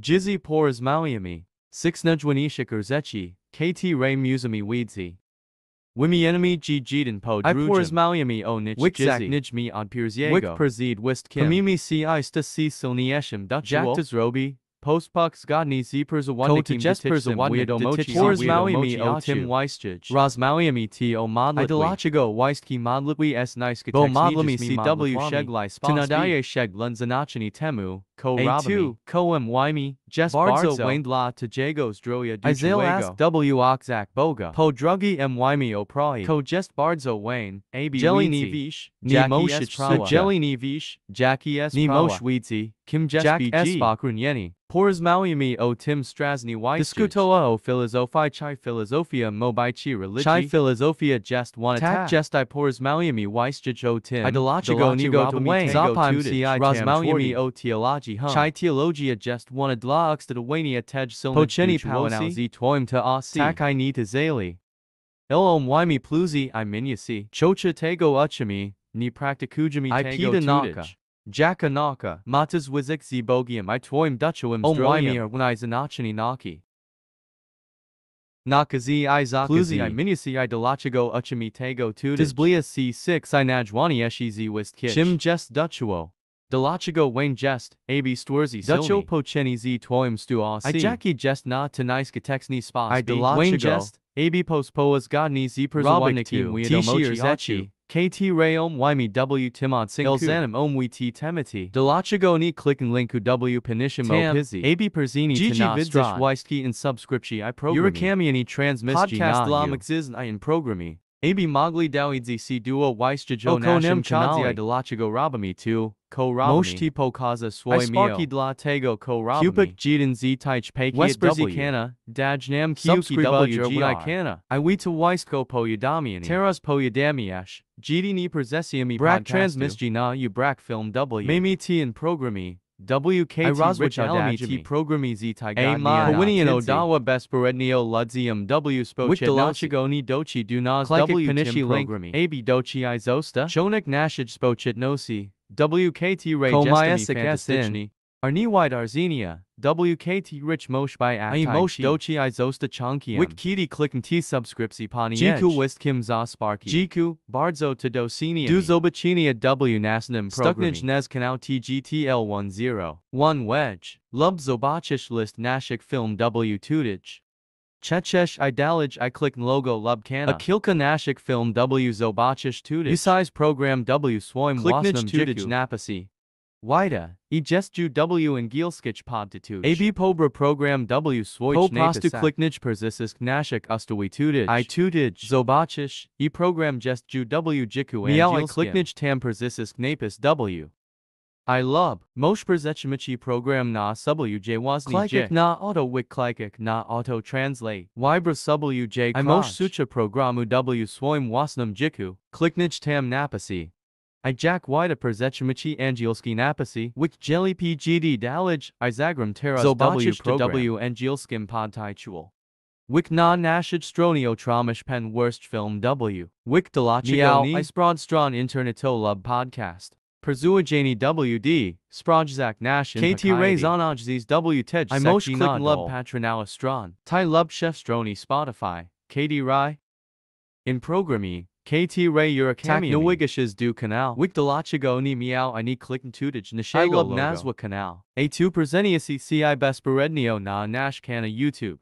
Jizzy pores Mauyami. Six Najwanishik Urzechi. KT Ray Musami Weedsy. Wimi enemy G Jiden Po I pores Mauyami O Nich Wikzak Nijmi on Pierziego. Wik Perzid Wist Kim. Kamimi Si Ista Si Silnieshim Dutch Jactas Robi. Postpucks Godni Zepers a one to Jespers a one to Mochi Pores Mauyami O Tim Weistjij. Ros Mauyami T O Modlitwi. Idolachigo Weistki Modlitwi S Nice Bo Modlami CW Sheglai Tanadaye Sheglan Zanachani Temu. Ko A2, Ko M Wymi, Jess Barzo Wayne La to Jagos Droya Isaiah ask W Oxac Boga, Po Druggy M Wymi O Prai, Ko Jest Barzo Wayne, AB Jelly Nivish, Jackie Jelly Nivish, Jackie S. Nimosh Weedsy, Kim Jack S. Bakrun Yeni. Pors Mauyami o Tim Strasny White. Diskutoa o Philosophia Chai Philosophia Mobai Chi Religi. Chai Philosophia Jest One Attack. Jest I Pors Mauyami Weistjij o Tim. Idolachigo Nigo. Zapim Ci Ras Mauyami o Theology Hum. Chai Theologia Jest One Adla Ux to Wania Tej Silna. Pocheni Powanau Z Toim to Asi. Takai Ni to Zali. Ilom Wymi Pluzi I Minyasi. Chocha Tego Uchami. Ni Practicujami Tego Tudij. Jaka Naka, Matas Wizik Zibogium I Twoim Dutchoim Zdroimir when I Zanachani Naki. Nakazi i Zakluzi i Minisi i Delachigo Uchami Tego Tudij. Tizblia C6 i Najwani Eshizi Wist Kitch. Chim Jest Dutchuo. Delachigo Wayne Jest, AB Stwurzi Dutcho Pocheni Z Twoim Stu Asi. I Jackie Jest Na Tanaiska Texni Spas. I Delachigo. Wayne Jest, AB Post Poas Godni Z Perzawaniki Weedomochi Zachi. KT Rayom Wymi W Timon Singku Elzanim Omwi T Temeti Delachigo ni clicking linku W Penishim O Pizzi. AB Perzini Gigi Vidzish Weiski in subscription I program Eurocamiani transmiss Podcast la Mixizn I in programi AB Mogli Dawidzi Si Duo Weisjajo Nashim Chadzi I Delachigo Rabami 2 Moshti pokaza swoi I sparky dla tego ko rabami. Cupik jiden z taich peki Westberzi kana, dajnam kiuki wgr. kana. I weistko po yadamiani. Teras po yadamiash, jidi ni Brak transmisji na u brak film w. Mami t in programi. WKT Rich Adami programi z Ma Hawinian Odawa Besperednio Ludzium W Spochet Nachigoni Dochi Dunaz W Panishi Link AB Dochi Izosta Shonik Nashij Spochet Nosi WKT Ray Jestemi Fantastichni, Arni Wide Arzenia, WKT Rich Mosh by Akai Mosh Dochi Izosta Chonkiam, Wik Kiti Klicken T subscripsi Pani Jiku Wist Kim Zasparki, Jiku, Bardzo to Docini, Duzobachinia W Nasnim Stucknij Nez Canal TGTL10, 1 Wedge, Lub Zobachish List Nashik Film W Tudij. Chechesh idalij i click logo lubkana. A kilka nashik film w zobachish tudij. Usize program w swoim wasnam tudij napasi. Wida, e gestju w in gielskich podtituj. AB pobra program w Po prostu kliknij persisk nashik ustawi tudij. I tudij. Zobachish, e program gestju w jiku Miał i kliknij tam persisk napis w. I love Mosh Przechmichi program na WJ Wazni Klikik na auto wik klikik na auto translate. Wybra WJ I Mosh Sucha programu W swoim wasnam jiku, kliknij tam napasi. I Jack Wida Przechmichi Angielski napasi, wik jelly PGD dalij, I zagram teras W. W Angielskim podtitul. Wik na nashid stronio tramish pen worst film W. Wik delachigo I sprodstron internetolub lub podcast. Perzuajani WD, Sprajzak Nash KT Ray Zanajzis W Tej I most click lub patronala stron. Tai lub chef stroni Spotify, KD Rai. In programi, KT Ray Eurocami no wigishes du canal. Wik delachigo ni miao I ni click tutij nishago I lub nazwa canal. A2 preseniasi ci besperednio na nash kana YouTube.